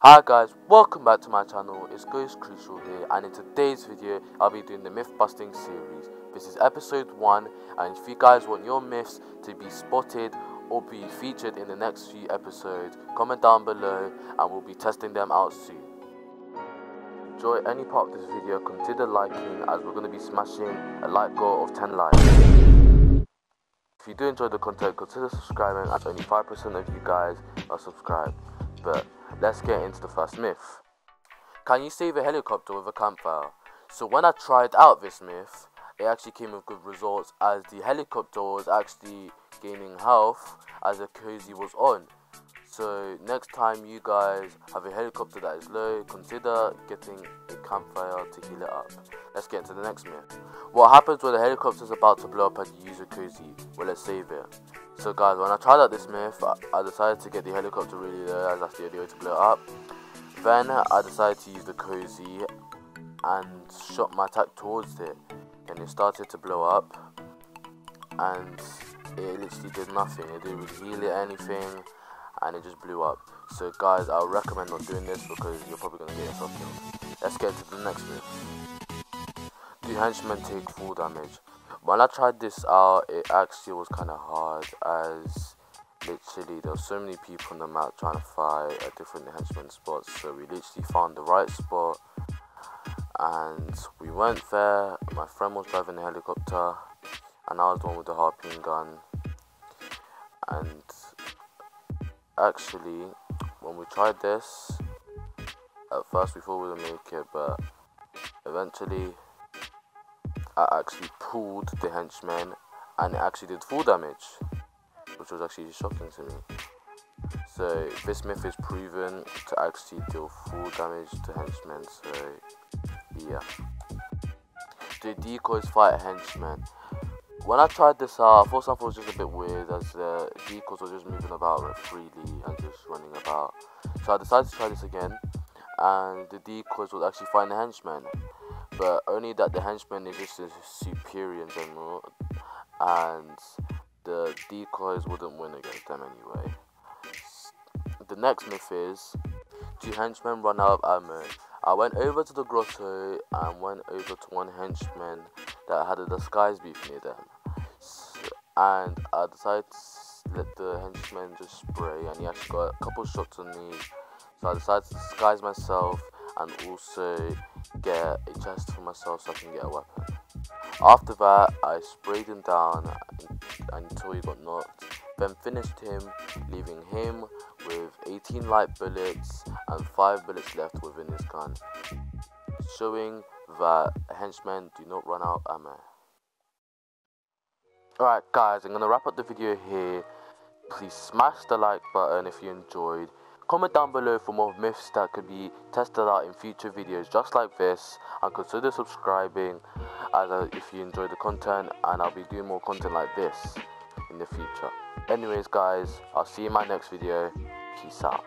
Hi guys, welcome back to my channel, it's Ghost Krucial here and in today's video I'll be doing the myth busting series. This is episode 1 and if you guys want your myths to be spotted or be featured in the next few episodes, comment down below and we'll be testing them out soon. Enjoy any part of this video, consider liking as we're going to be smashing a like goal of 10 likes. If you do enjoy the content, consider subscribing as only 5% of you guys are subscribed. But let's get into the first myth. Can you save a helicopter with a campfire? So when I tried out this myth, it actually came with good results as the helicopter was actually gaining health as the cozy was on. So next time you guys have a helicopter that is low, consider getting a campfire to heal it up. Let's get into the next myth. What happens when the helicopter is about to blow up and you use a cozy? Well, let's save it. So guys, when I tried out this myth, I decided to get the helicopter really low as that's the only way to blow it up. Then I decided to use the cozy and shot my attack towards it. And it started to blow up and it literally did nothing. It didn't heal it anything and it just blew up. So guys, I recommend not doing this because you're probably going to get yourself killed. Let's get to the next myth. Do henchmen take fall damage? When I tried this out, it actually was kind of hard as literally there were so many people on the map trying to fight at different henchman spots. So we literally found the right spot and we went there. My friend was driving the helicopter and I was the one with the harpoon gun. And actually, when we tried this, at first we thought we would make it, but eventually I actually pulled the henchman and it actually did fall damage, which was actually shocking to me. So this myth is proven to actually deal fall damage to henchmen, so yeah. The decoys fight henchmen? When I tried this out, I thought something was just a bit weird as the decoys were just moving about freely and just running about. So I decided to try this again and the decoys would actually find the henchmen but only that the henchman is just superior in general, and the decoys wouldn't win against them anyway. The next myth is do henchmen run out of ammo? I went over to the grotto and went over to one henchman that had a disguise beef near them, and I decided to let the henchman just spray, and he actually got a couple shots on me. So I decided to disguise myself and also get a chest for myself so I can get a weapon. After that, I sprayed him down until he got knocked, then finished him, leaving him with 18 light bullets and 5 bullets left within his gun, showing that henchmen do not run out ammo. Alright guys, I'm going to wrap up the video here. Please smash the like button if you enjoyed. Comment down below for more myths that could be tested out in future videos just like this and consider subscribing as a, if you enjoy the content and I'll be doing more content like this in the future. Anyways guys, I'll see you in my next video. Peace out.